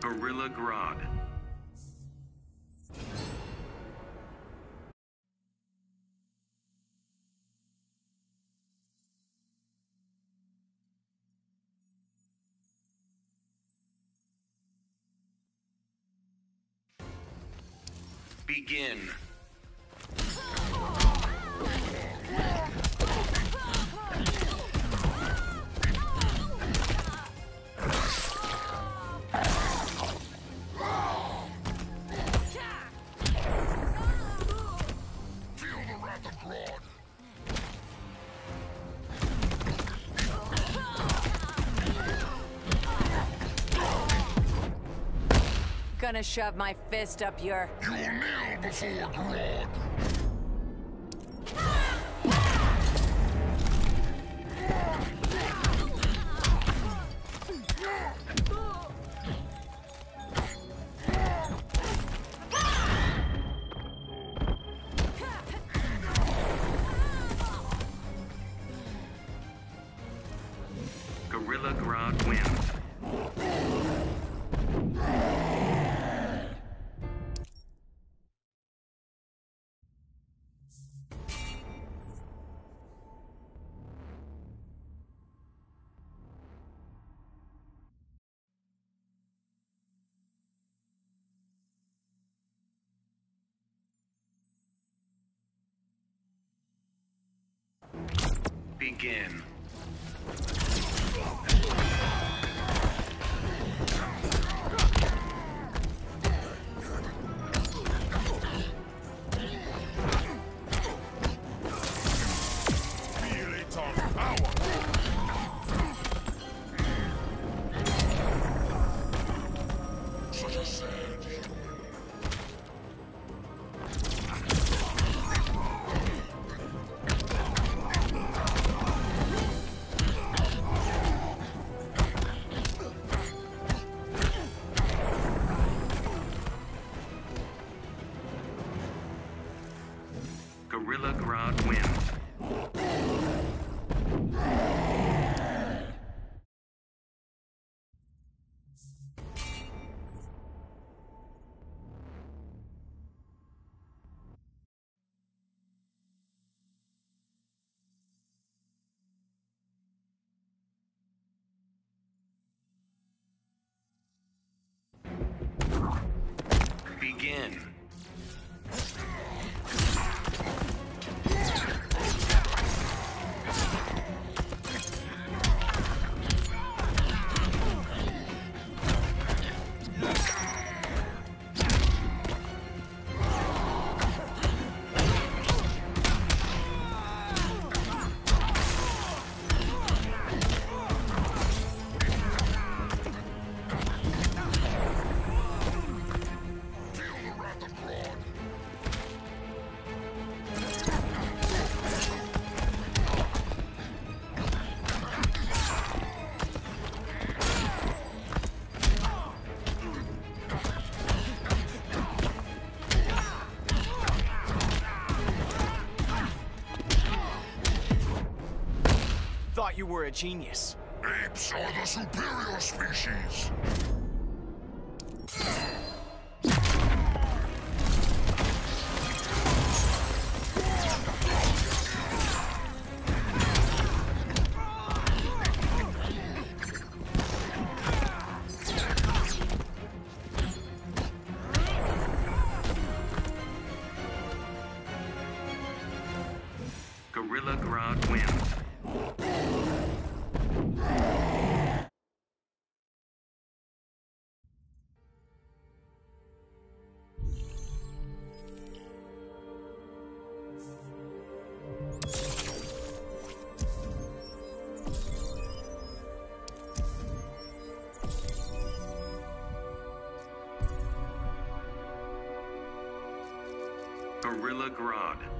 Gorilla Grodd. Begin. I'm gonna shove my fist up your. You will kneel before Grodd. Begin. Begin. A genius. Apes are the superior species. Gorilla Grodd.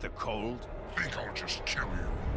the cold? Think I'll just kill you.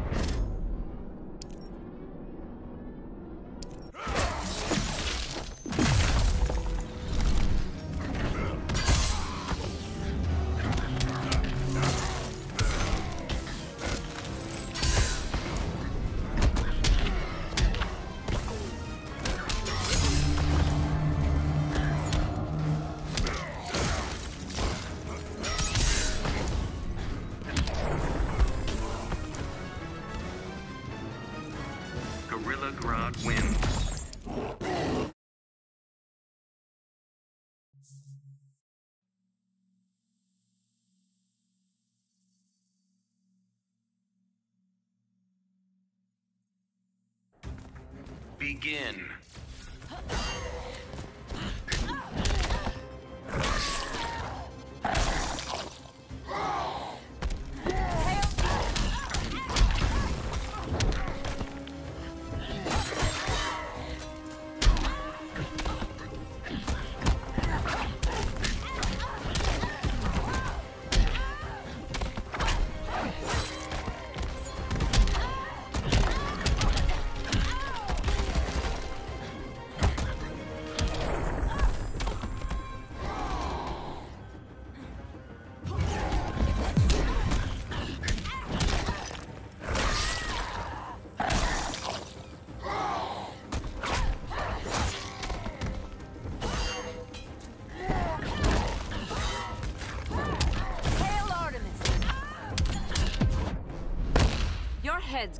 Begin.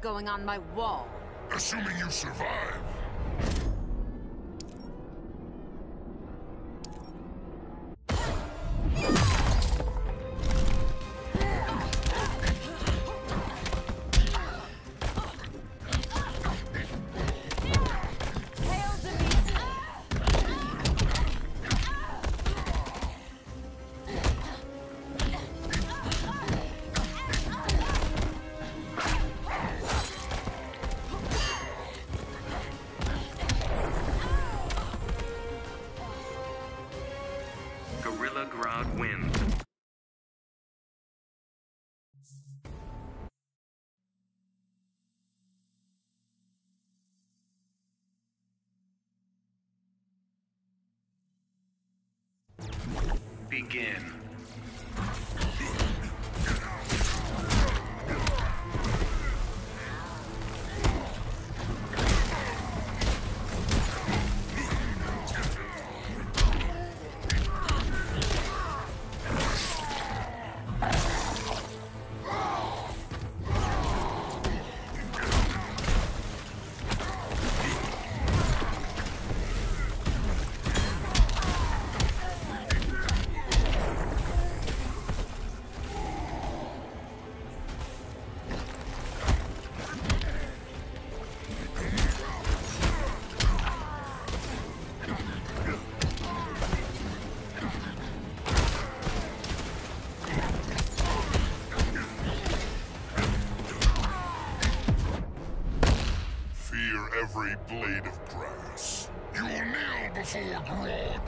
Going on my wall. Assuming you survive. Begin. every blade of grass. You'll kneel before Grodd.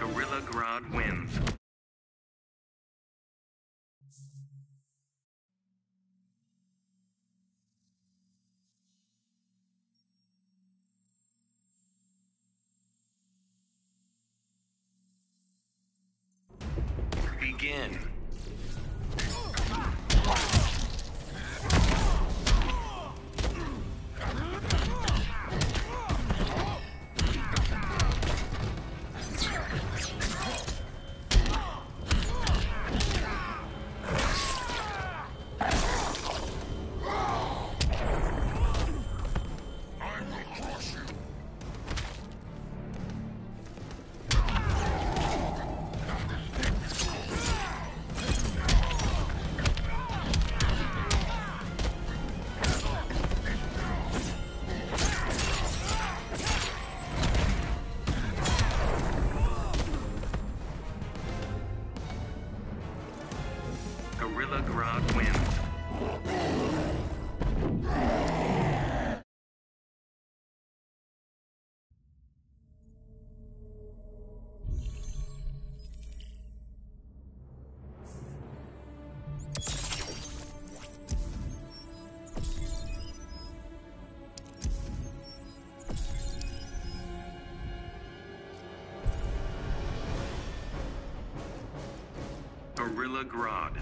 Gorilla Grodd wins. Gorilla Grodd.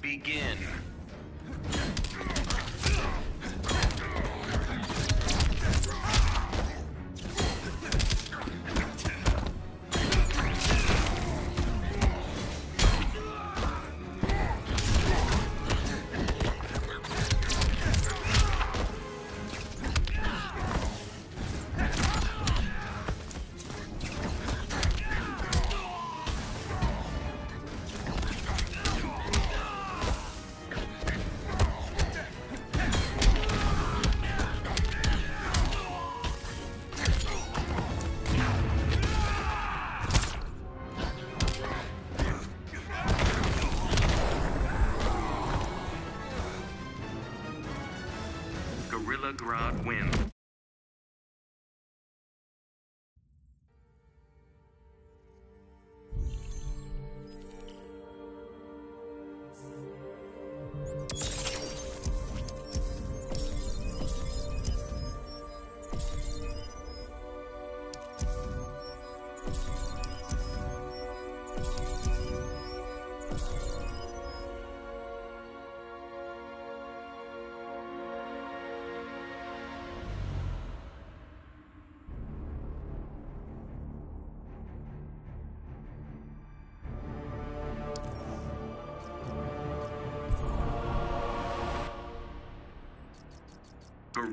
Begin.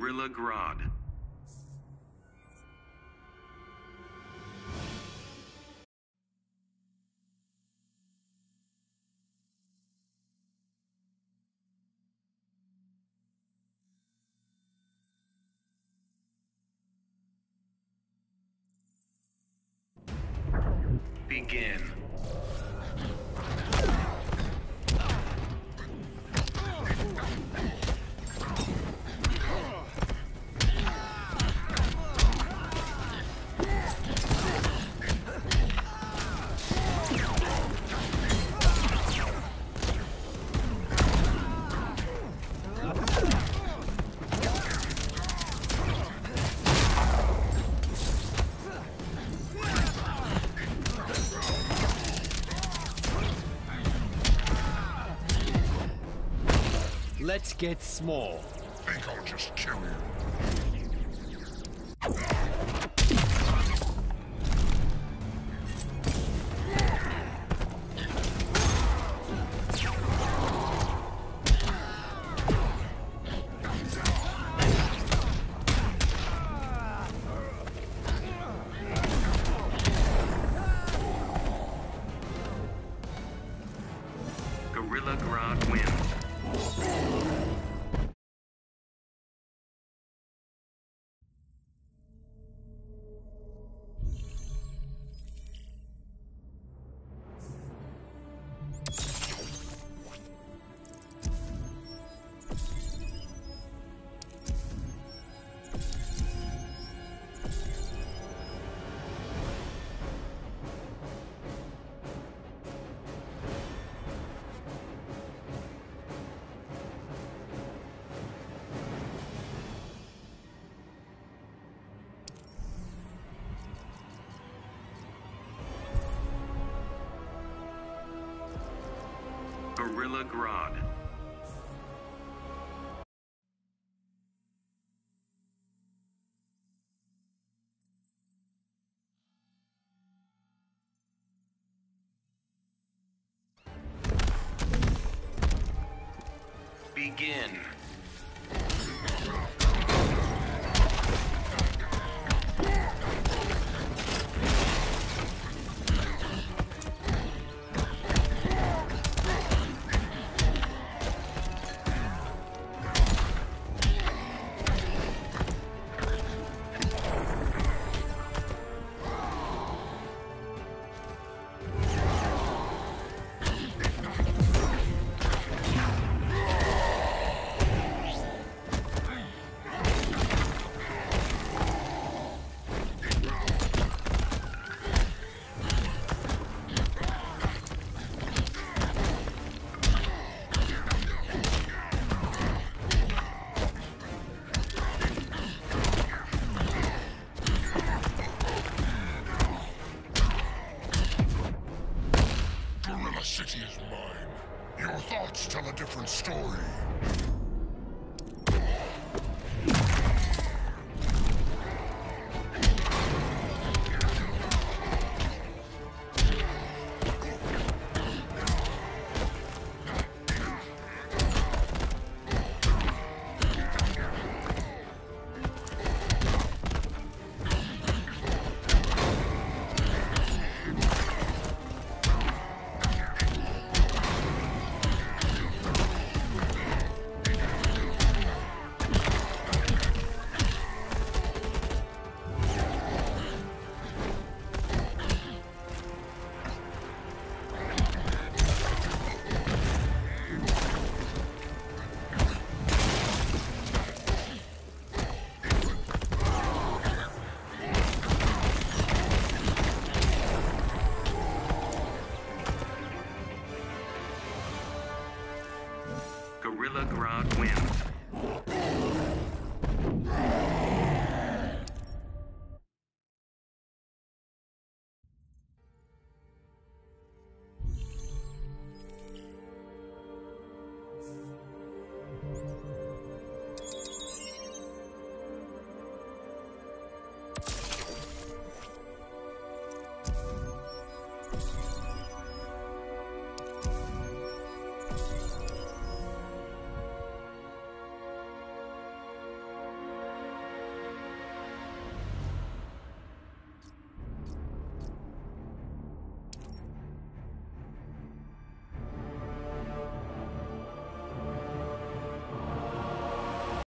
Gorilla Grodd. Begin. Let's get small. I Think I'll just kill you. Gorilla Grodd. Gorilla City is mine. Your thoughts tell a different story.